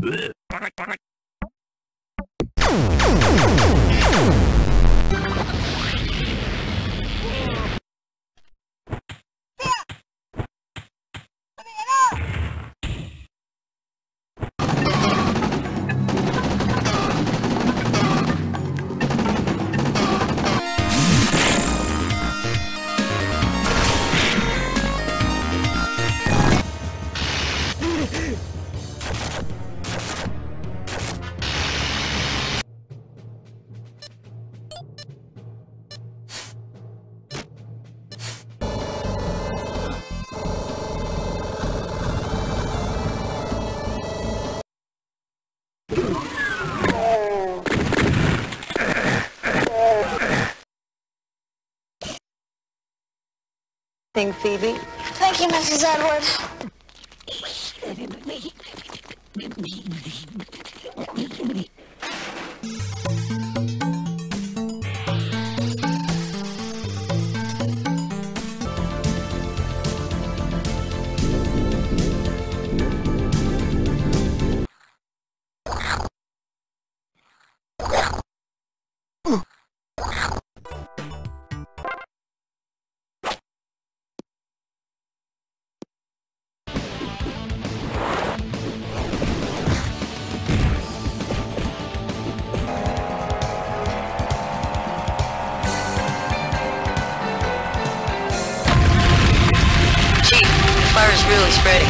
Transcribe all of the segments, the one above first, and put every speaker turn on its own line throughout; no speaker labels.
Blech. Thing, Phoebe.
Thank you, Mrs. Edward.
The fire's really spreading.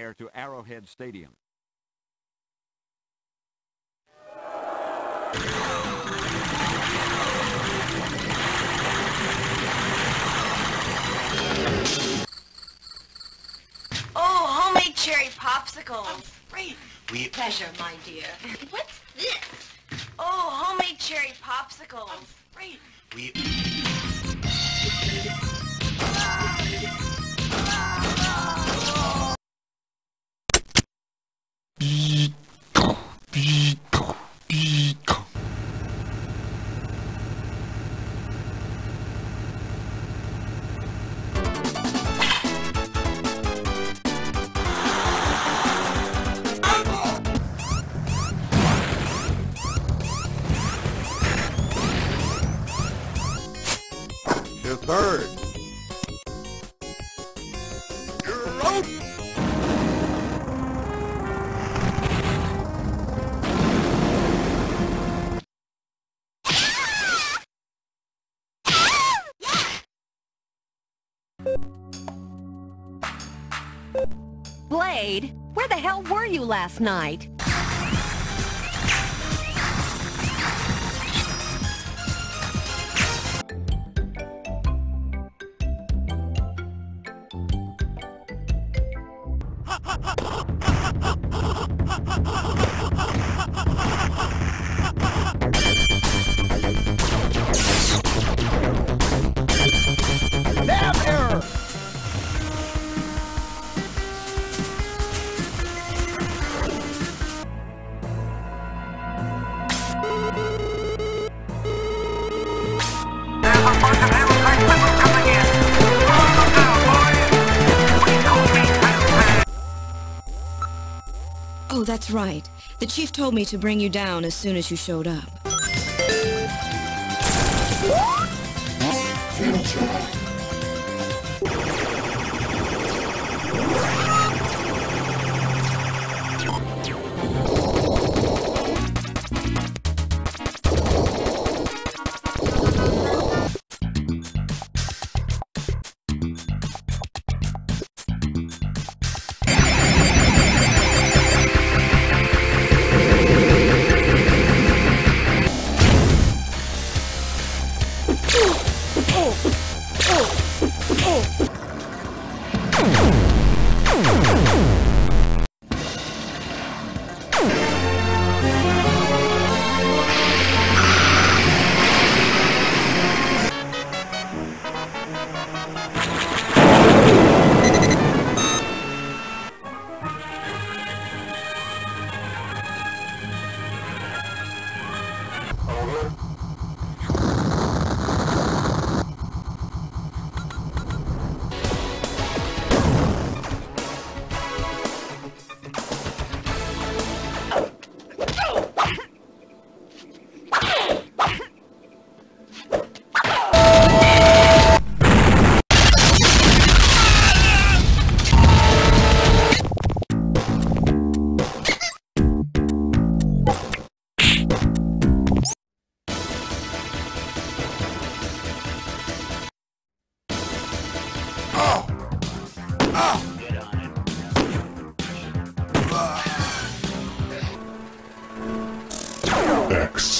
games prior to Arrowhead Stadium.
Oh, homemade cherry popsicles.
Oh, great. We
Pleasure, my dear. What's
Blade, where the hell were you last night?
Oh, that's right. The chief told me to bring you down as soon as you showed up.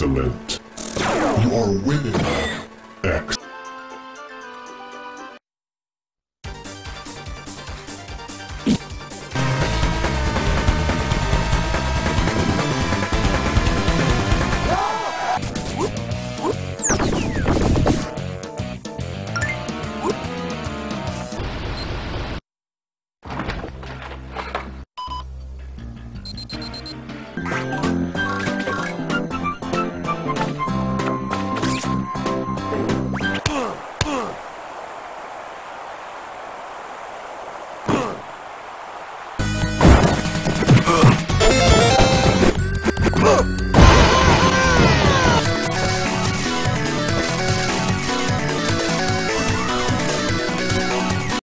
Excellent. You're winning.